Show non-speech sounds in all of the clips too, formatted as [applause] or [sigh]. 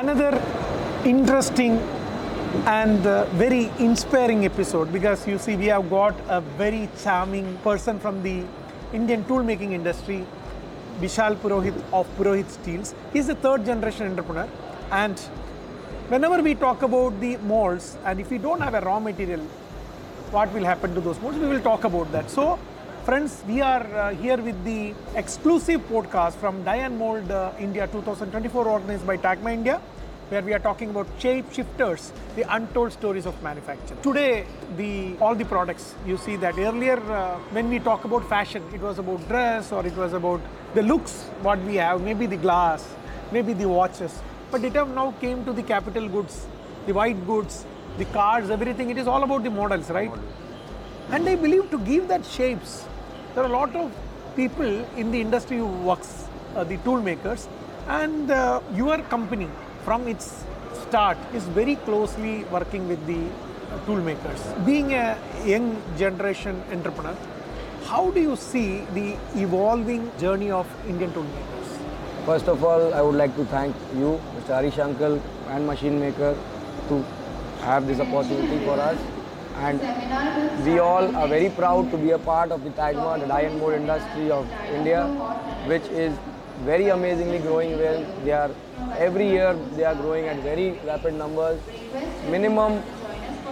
another interesting and uh, very inspiring episode because you see we have got a very charming person from the Indian tool making industry Vishal Purohit of Purohit Steels. He's a third generation entrepreneur and whenever we talk about the molds and if we don't have a raw material what will happen to those molds we will talk about that so friends we are uh, here with the exclusive podcast from Die and Mold uh, India 2024 organized by Tagma India where we are talking about shape shifters the untold stories of manufacture today the all the products you see that earlier uh, when we talk about fashion it was about dress or it was about the looks what we have maybe the glass maybe the watches but it have now came to the capital goods the white goods the cars everything. It is all about the models right? And i believe to give that shapes there are a lot of people in the industry who works uh, the tool makers and uh, your company from its start is very closely working with the uh, tool makers being a young generation entrepreneur how do you see the evolving journey of indian tool makers First of all, I would like to thank you, Mr. Hari Shanker and Machine Maker to have this opportunity for us. And we all are very proud to be a part of the Tagma, the die and industry of India, which is very amazingly growing well. They are every year they are growing at very rapid numbers. Minimum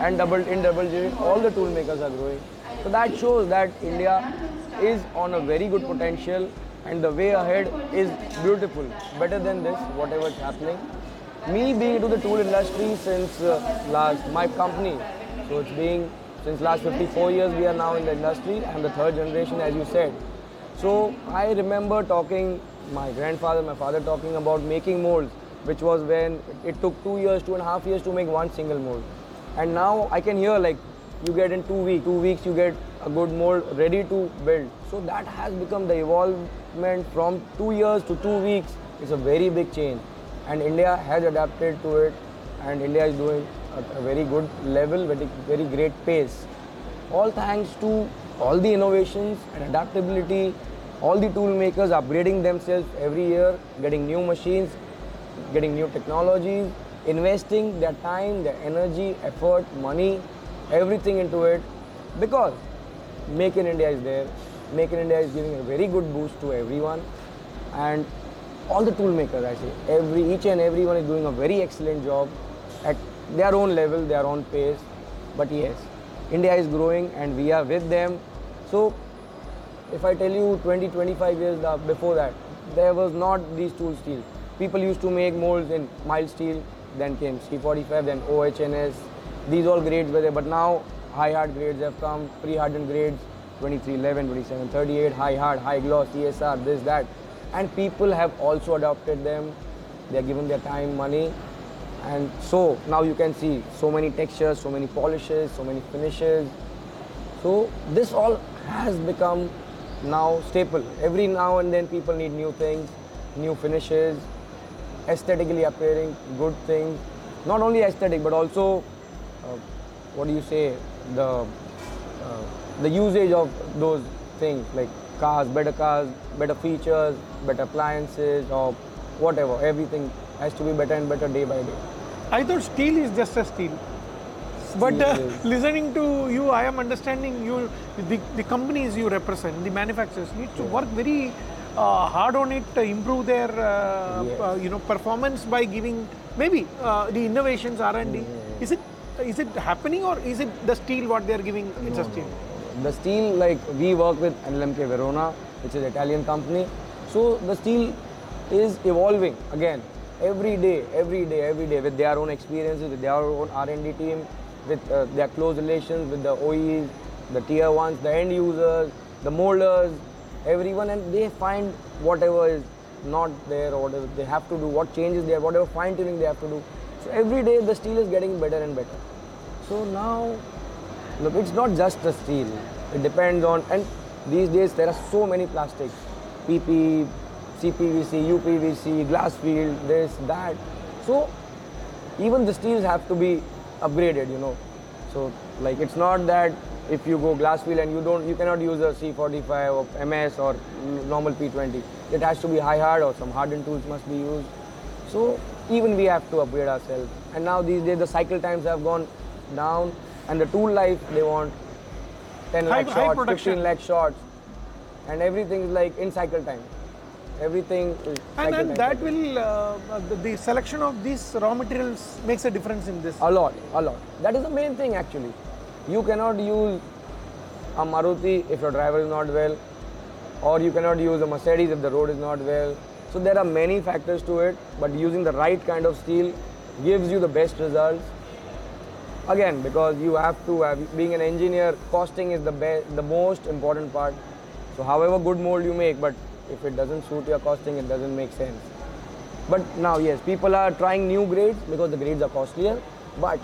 and double in double all the tool makers are growing. So that shows that India is on a very good potential and the way ahead is beautiful. Better than this, whatever is happening. Me being into the tool industry since uh, last my company, so it's being since last 54 years we are now in the industry. I'm the third generation, as you said. So I remember talking, my grandfather, my father talking about making molds, which was when it took two years, two and a half years to make one single mold. And now I can hear like you get in two weeks, two weeks you get a good mold ready to build. So that has become the evolvement from two years to two weeks. It's a very big change. And India has adapted to it and India is doing at a very good level, very, very great pace. All thanks to all the innovations and adaptability, all the tool makers upgrading themselves every year, getting new machines, getting new technologies, investing their time, their energy, effort, money, everything into it because Make in India is there. Make in India is giving a very good boost to everyone and all the tool makers I say every each and everyone is doing a very excellent job at their own level, their own pace. But yes, India is growing and we are with them. So if I tell you 20, 25 years before that, there was not these tool steel. People used to make molds in mild steel, then came C45, then OHNS. These all grades were there, but now high hard grades have come, pre-hardened grades, 2311, 2738, high hard, high gloss, ESR, this, that. And people have also adopted them. They are given their time, money. And so now you can see so many textures, so many polishes, so many finishes. So this all has become now staple. Every now and then people need new things, new finishes, aesthetically appearing good things. Not only aesthetic but also uh, what do you say the uh, the usage of those things like cars, better cars, better features, better appliances or whatever. Everything has to be better and better day by day. I thought steel is just a steel. But uh, listening to you, I am understanding you, the, the companies you represent, the manufacturers need to work very uh, hard on it to improve their, uh, Yes. uh, you know, performance by giving maybe uh, the innovations R&D. Is it is it happening or is it the steel what they are giving? It's a steel. The steel, like we work with NLMK Verona, which is an Italian company. So the steel is evolving again every day, every day, every day with their own experiences, with their own R&D team, with uh, their close relations with the OEs, the tier ones, the end users, the molders, everyone, and they find whatever is not there or whatever they have to do, what changes there, whatever fine tuning they have to do. So every day the steel is getting better and better. So now Look, it's not just the steel. It depends on, and these days there are so many plastics, PP, CPVC, UPVC, glass filled, this, that. So even the steels have to be upgraded, you know. So like it's not that if you go glass filled and you don't, you cannot use a C45 or MS or normal P20. It has to be high hard or some hardened tools must be used. So even we have to upgrade ourselves. And now these days the cycle times have gone down, and the tool life they want 10 High- lakh shots, production. 15 lakh shots, and everything is like in cycle time. Everything is And, and that will, uh, the, the selection of these raw materials makes a difference in this. A lot, a lot. That is the main thing actually. You cannot use a Maruti if your driver is not well, or you cannot use a Mercedes if the road is not well. So there are many factors to it, but using the right kind of steel gives you the best results. Again, because you have to have, being an engineer, costing is the best, the most important part. So however good mold you make, but if it doesn't suit your costing, it doesn't make sense. But now, yes, people are trying new grades because the grades are costlier. But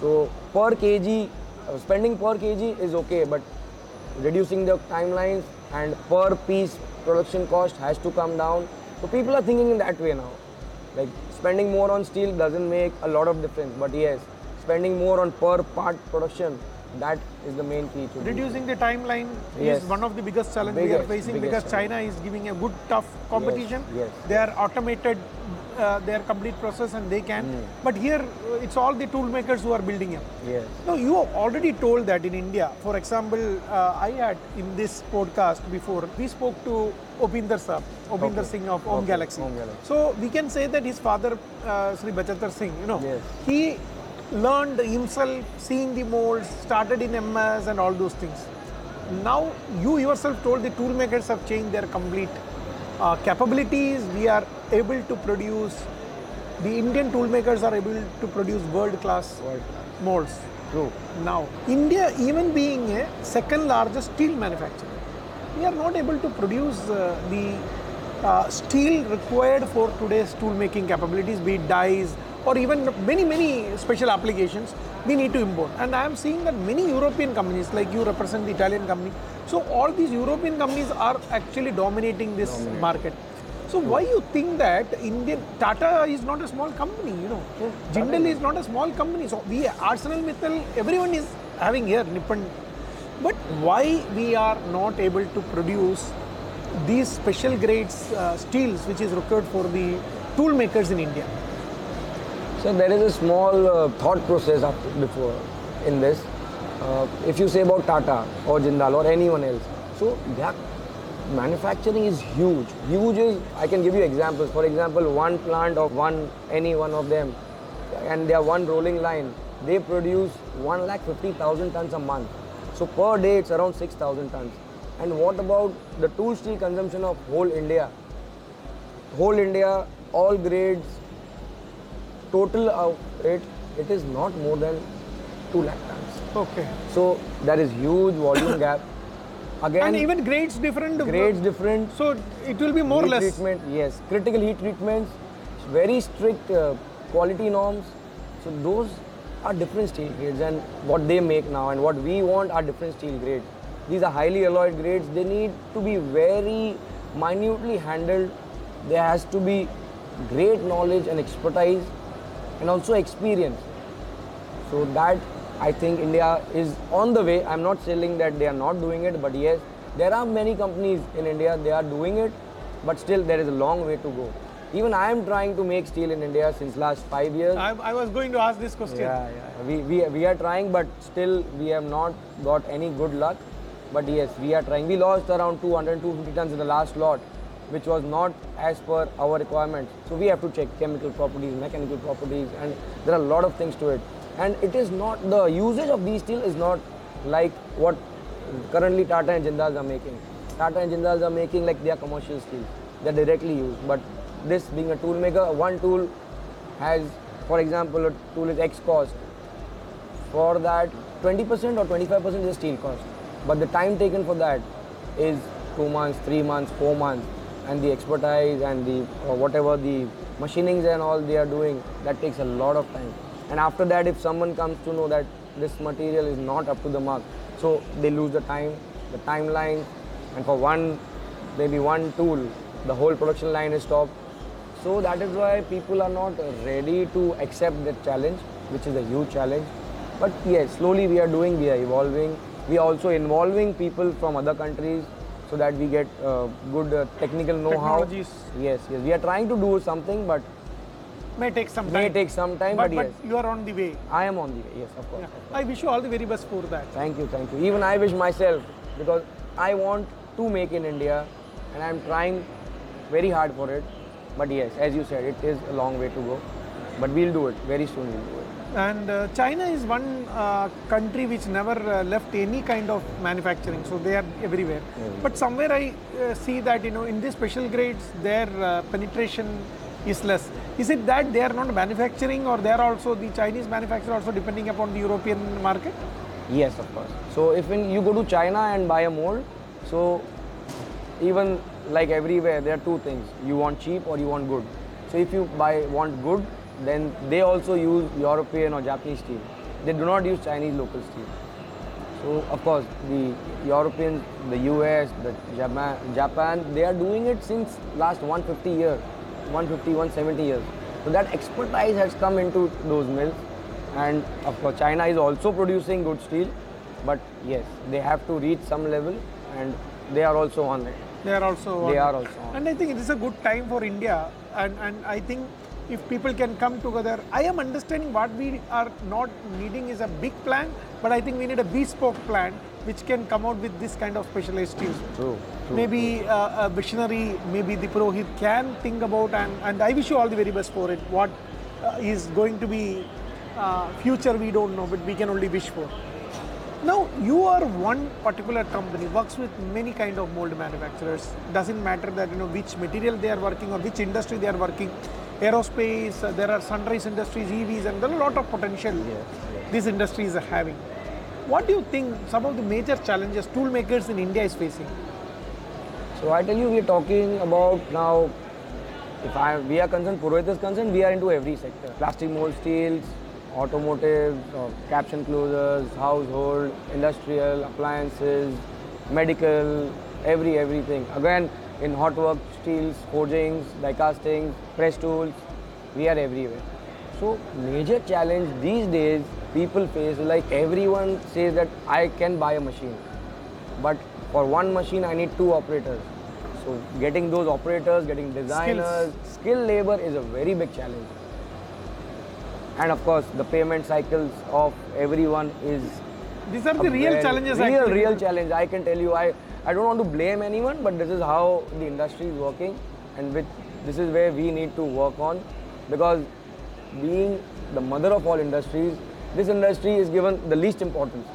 so per kg, uh, spending per kg is okay, but reducing the timelines and per piece production cost has to come down. So people are thinking in that way now. Like spending more on steel doesn't make a lot of difference, but yes, spending more on per part production that is the main key to. Reducing the timeline Yes. is one of the biggest challenge we are facing biggest because China is giving a good tough competition. yes. They are automated uh, their complete process and they can. Hmm. But here uh, it's all the tool makers who are building it. Yes. No, you already told that in India. For example, uh, I had in this podcast before, we spoke to Opinder Saab, Opinder Okay. Singh of Om Okay, Galaxy. Om Galaxy. So we can say that his father, uh, Sri Bachatar Singh, you know, Yes. he learned himself seeing the molds, started in MS and all those things. Now you yourself told the tool makers have changed their complete uh, capabilities. We are able to produce, the Indian tool makers are able to produce world class World molds. True. Now, India, even being a second largest steel manufacturer, we are not able to produce uh, the uh, steel required for today's tool making capabilities, be it dies or even many, many special applications. We need to import. And I am seeing that many European companies, like you represent the Italian company, so all these European companies are actually dominating this market. So why you think that Indian Tata is not a small company? You know, Jindal is not a small company. So we ArcelorMittal, everyone is having here Nippon. But why we are not able to produce these special grades uh, steels which is required for the tool makers in India? So there is a small uh, thought process before in this. Uh, if you say about Tata or Jindal or anyone else, so their manufacturing is huge. Huge is I can give you examples. For example, one plant of one any one of them, and their one rolling line, they produce one lakh fifty thousand tons a month. So per day it's around six thousand tons. And what about the tool steel consumption of whole India? Whole India, all grades, total of it, it is not more than 2 lakh tons. Okay. So there is huge volume [coughs] gap. Again, And even grades different. grades different. So it will be more or heat less. treatment, yes. Critical heat treatments, very strict uh, quality norms. So those are different steel grades and what they make now and what we want are different steel grades. These are highly alloyed grades. They need to be very minutely handled. There has to be great knowledge and expertise and also experience. So that I think India is on the way. I'm not saying that they are not doing it, but yes, there are many companies in India they are doing it, but still there is a long way to go. Even I am trying to make steel in India since last five years. I, I was going to ask this question. Yeah, yeah. We, we, we are trying, but still we have not got any good luck. But yes, we are trying. We lost around 200, 250 tons in the last lot, which was not as per our requirements. So we have to check chemical properties, mechanical properties, and there are a lot of things to it. And it is not, the usage of these steel is not like what currently Tata and Jindal are making. Tata and Jindal are making like their commercial steel. They're directly used. But this being a tool maker, one tool has, for example, a tool is X cost. For that, 20% or 25% is steel cost. But the time taken for that is two months, three months, four months. And the expertise and the or whatever the machinings and all they are doing, that takes a lot of time. And after that, if someone comes to know that this material is not up to the mark, so they lose the time, the timeline, and for one, maybe one tool, the whole production line is stopped. So that is why people are not ready to accept that challenge, which is a huge challenge. But yes, slowly we are doing, we are evolving. We are also involving people from other countries so that we get uh, good uh, technical know-how. Technologies. Yes, yes. We are trying to do something, but May take some time. May take some time, but, but, but yes, you are on the way. I am on the way. Yes, of course. Yeah. I wish you all the very best for that. Thank you, thank you. Even I wish myself because I want to make in India and I'm trying very hard for it. But yes, as you said, it is a long way to go. But we'll do it very soon. We'll do it. And uh, China is one uh, country which never uh, left any kind of manufacturing, so they are everywhere. But somewhere I uh, see that you know in these special grades their uh, penetration is less. Is it that they are not manufacturing, or they are also the Chinese manufacturer also depending upon the European market? Yes, of course. So if in, you go to China and buy a mold, so even like everywhere, there are two things: you want cheap or you want good. So if you buy want good, then they also use European or Japanese steel. They do not use Chinese local steel. So of course, the Europeans, the US, the Japan, Japan, they are doing it since last 150 years, 150, 170 years. So that expertise has come into those mills, and of course, China is also producing good steel. But yes, they have to reach some level, and they are also on it. They are also. They on are also on And I think it is a good time for India, and, and I think if people can come together, I am understanding what we are not needing is a big plan, but I think we need a bespoke plan which can come out with this kind of specialized steels. True. true. Maybe uh, a visionary, maybe the Purohit can think about, and, and I wish you all the very best for it. What uh, is going to be uh, future, we don't know, but we can only wish for. Now you are one particular company works with many kind of mold manufacturers. Doesn't matter that you know which material they are working or which industry they are working. Aerospace, uh, there are sunrise industries, EVs, and there are a lot of potential these industries are having. What do you think some of the major challenges tool makers in India is facing? So I tell you, we are talking about now. If I we are concerned, Purohit is concerned, we are into every sector: plastic mold steels, automotive, uh, caps and closures, household, industrial, appliances, medical, every everything. Again, in hot work steels, forgings, die castings, press tools, we are everywhere. So major challenge these days people face like everyone says that I can buy a machine, but for one machine I need two operators. So getting those operators, getting designers, skill labor is a very big challenge. And of course, the payment cycles of everyone is These are the real challenges. Real, actually. real challenge. I can tell you, I, I don't want to blame anyone, but this is how the industry is working, and this is where we need to work on, because being the mother of all industries, this industry is given the least importance.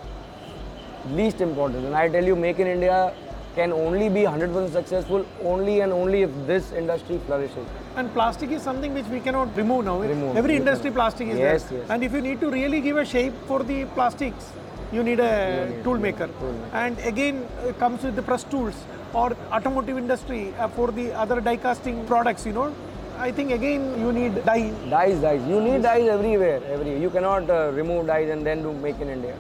Least importance, and I tell you, Make in India can only be 100% successful only and only if this industry flourishes. And plastic is something which we cannot remove now. Remove. Every industry plastic is Yes, there. yes. And if you need to really give a shape for the plastics, you need a need tool maker. tool maker. And again comes with the press tools or automotive industry uh, for the other die casting products, you know. I think again you need die. Dies, dies. You need dies everywhere. Every you cannot uh, remove dies and then do make in India.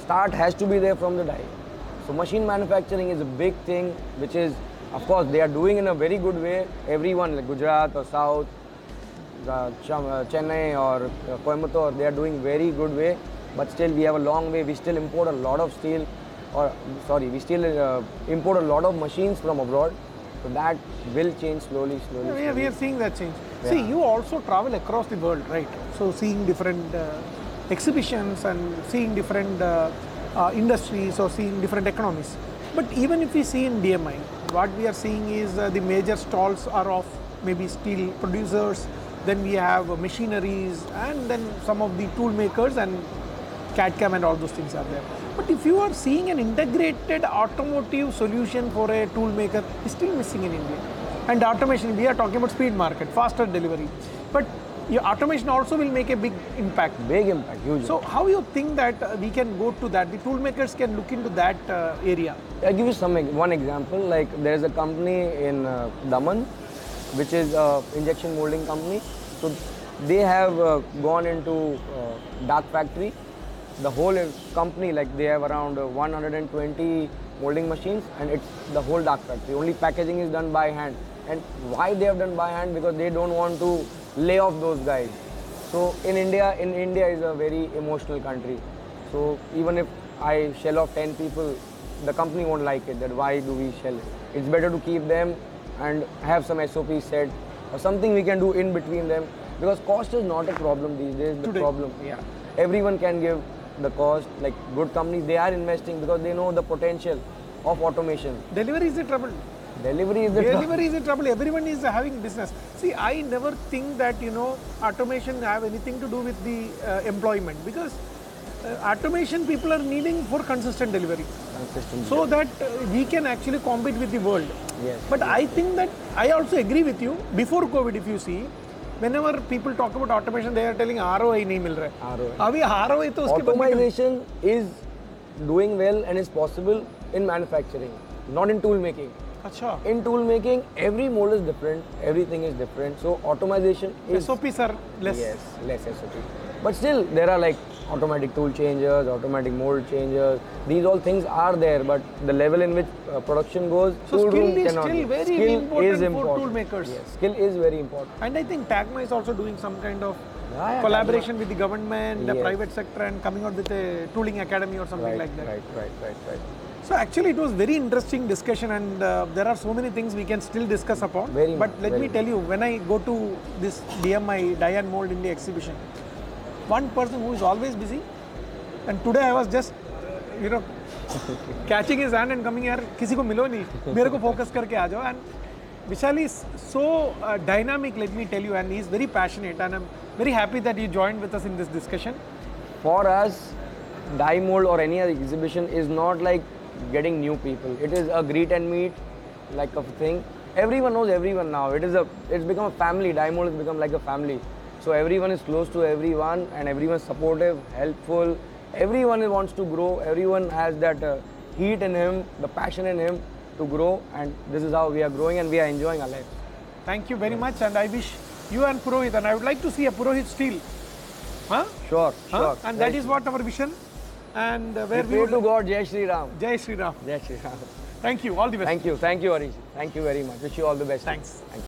Start has to be there from the die. So machine manufacturing is a big thing, which is, of course, they are doing in a very good way. Everyone like Gujarat or South, uh, uh, Chennai or uh, Coimbatore, they are doing very good way. But still, we have a long way. We still import a lot of steel, or sorry, we still uh, import a lot of machines from abroad. So that will change slowly, slowly. We are, we are seeing that change. See, you also travel across the world, right? So seeing different uh, exhibitions and seeing different uh, uh, industries or seeing different economies. But even if we see in DMI, what we are seeing is uh, the major stalls are of maybe steel producers, then we have machineries, and then some of the tool makers and CAD-CAM and all those things are there. But if you are seeing an integrated automotive solution for a tool maker, it's still missing in India. And automation, we are talking about speed market, faster delivery. But your automation also will make a big impact. Big impact, huge. So how you think that uh, we can go to that? The tool makers can look into that uh, area. I'll give you some one example. Like there is a company in uh, Daman, which is a injection molding company. So they have uh, gone into uh, dark factory. The whole company, like they have around uh, 120 molding machines, and it's the whole dark factory. Only packaging is done by hand. And why they have done by hand? Because they don't want to lay off those guys. So in India, in India is a very emotional country. So even if I shell off 10 people, the company won't like it. That why do we shell it? It's better to keep them and have some SOP set or something we can do in between them. because cost is not a problem these days. The Today. problem, yeah, everyone can give the cost. Like good companies, they are investing because they know the potential of automation. Delivery is the trouble. Delivery is the Delivery is the trouble. Everyone is having business. See, I never think that you know automation have anything to do with the uh, employment because uh, automation people are needing for consistent delivery, consistent. so that uh, we can actually compete with the world. Yes. But I think that I also agree with you. Before COVID, if you see, whenever people talk about automation, they are telling ROI नहीं मिल रहा है. ROI. अभी ROI तो उसके Automation is doing well and is possible in manufacturing, not in tool making. अच्छा In tool making, every mold is different, everything is different. So automation is SOP sir less. yes less SOP. But still, there are like automatic tool changers, automatic mold changers. These all things are there, but the level in which uh, production goes, So tool skill is still very skill important is for tool makers. Yes, skill is very important. And I think Tagma is also doing some kind of Yeah, yeah, collaboration with the government, the Yes. private sector, and coming out with a tooling academy or something Right, like that. right, right, right, right. So actually, it was very interesting discussion, and uh, there are so many things we can still discuss upon. Very but much, let very me tell you, when I go to this DMI Die and Mold India exhibition, one person who is always busy, and today I was just, you know, catching his hand and coming here. किसी को मिलो नहीं, मेरे को focus करके आ जाओ and Vishal is so uh, dynamic, let me tell you, and he's very passionate, and I'm very happy that you joined with us in this discussion. For us, die mold or any other exhibition is not like getting new people. It is a greet and meet like of thing. Everyone knows everyone now. It is a it's become a family. Die mold has become like a family. So everyone is close to everyone and everyone is supportive, helpful. Everyone wants to grow. Everyone has that uh, heat in him, the passion in him to grow and this is how we are growing and we are enjoying our life. Thank you very much, and I wish you and Purohit, and I would like to see a Purohit steel. Huh? Sure, Huh? sure. And that is what our vision. And uh, where we we pray to God, Jai Shri Ram. Jai Sri Ram. Jai Shri Ram. Thank you. All the best. Thank you, thank you, Harish. Thank you very much. Wish you all the best. Thanks. Thank you.